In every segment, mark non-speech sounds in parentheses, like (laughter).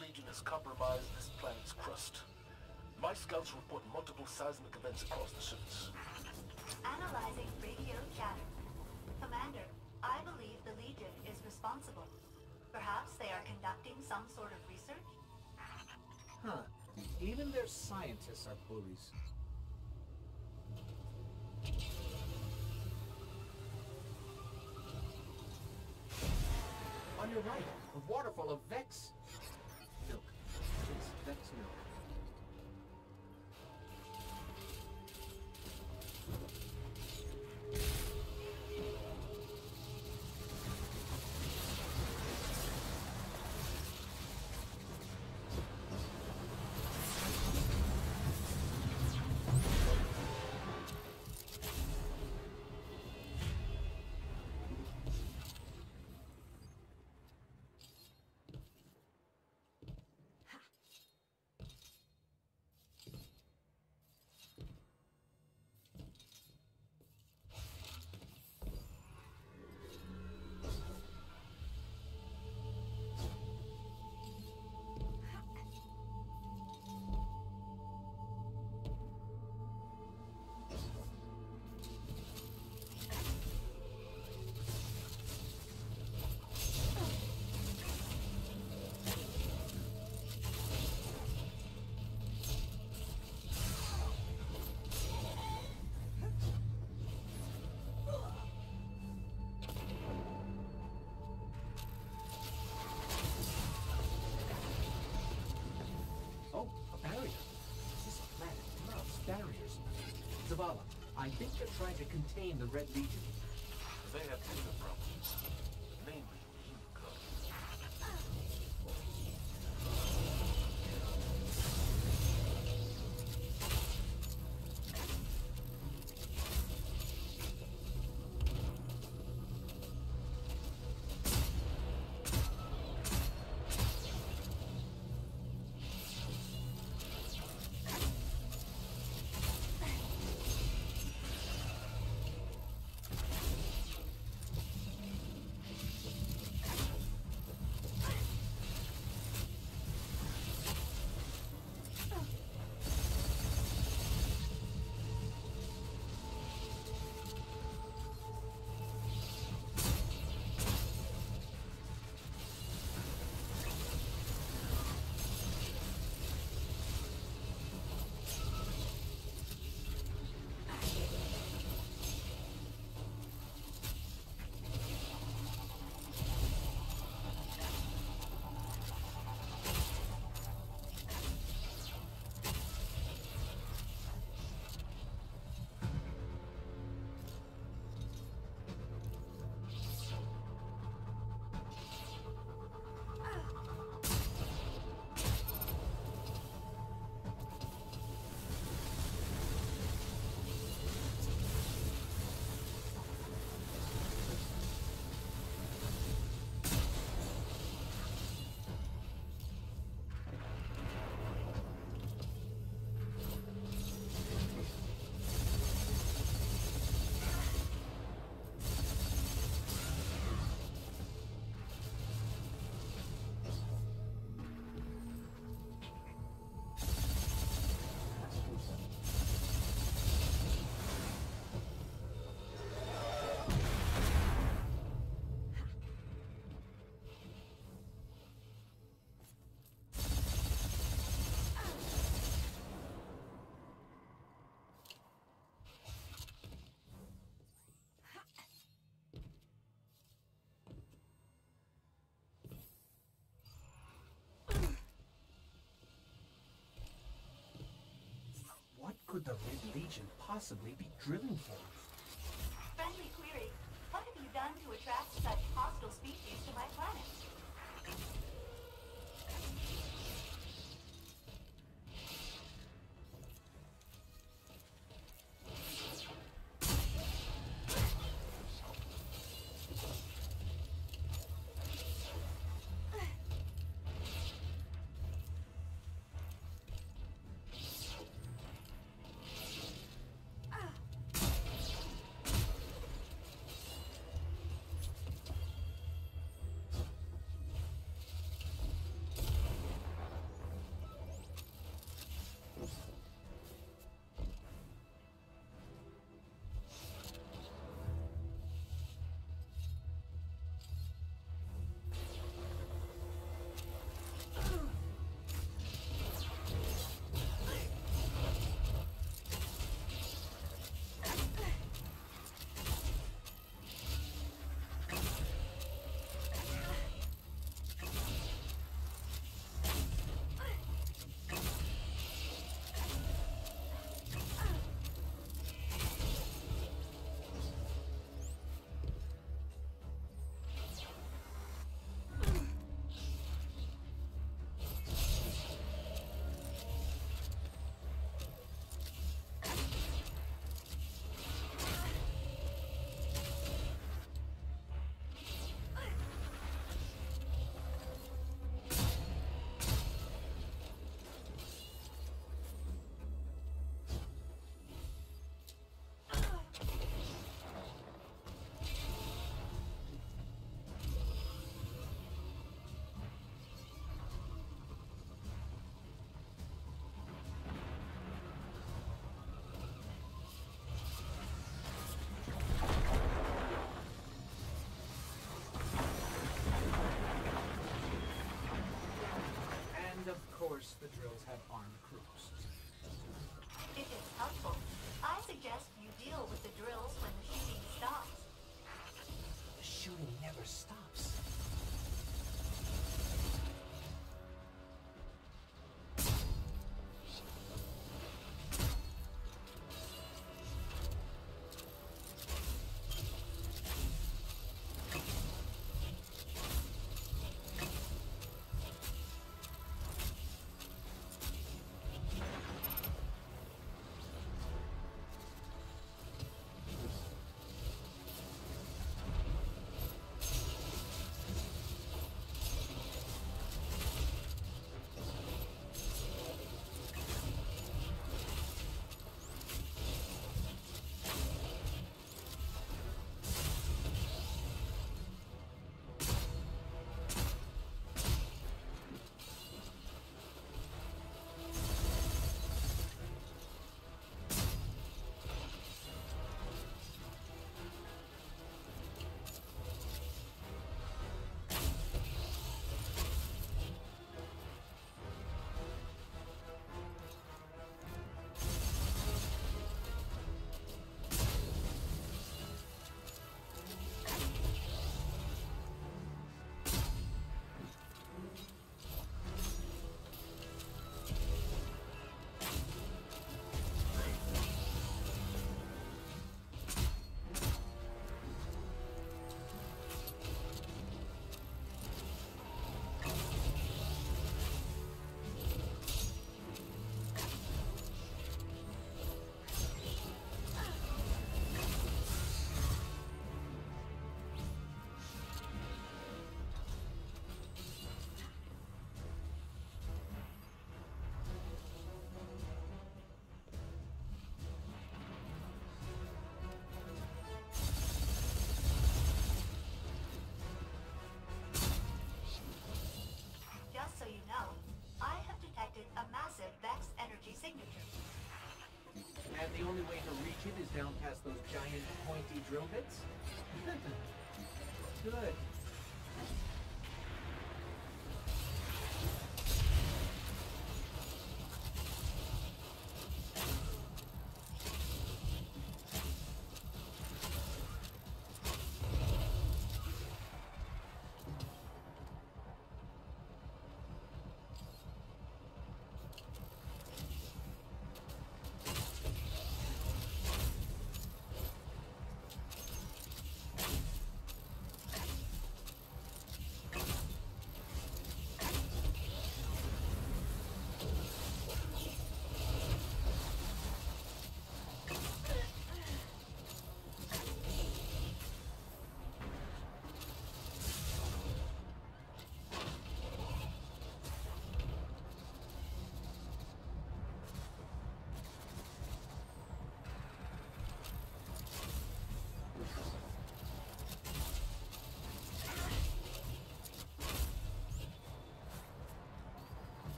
Legion has compromised this planet's crust. My scouts report multiple seismic events across the surface. Analyzing radio chatter. Commander, I believe the Legion is responsible. Perhaps they are conducting some sort of research? Huh. Even their scientists are bullies. On your right, a waterfall of Vex. It's Vex I think they're trying to contain the Red Legion. They have problems, namely could the Red Legion possibly be drilling for? Course, the drills have the only way to reach it is down past those giant pointy drill bits? (laughs) Good.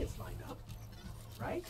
It's lined up, right?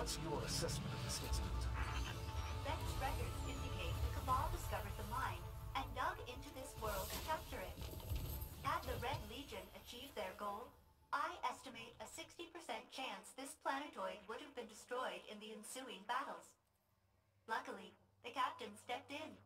Assessment of this incident. Vex records indicate the Cabal discovered the mine and dug into this world to capture it. Had the Red Legion achieved their goal, I estimate a 60% chance this planetoid would have been destroyed in the ensuing battles. Luckily, the captain stepped in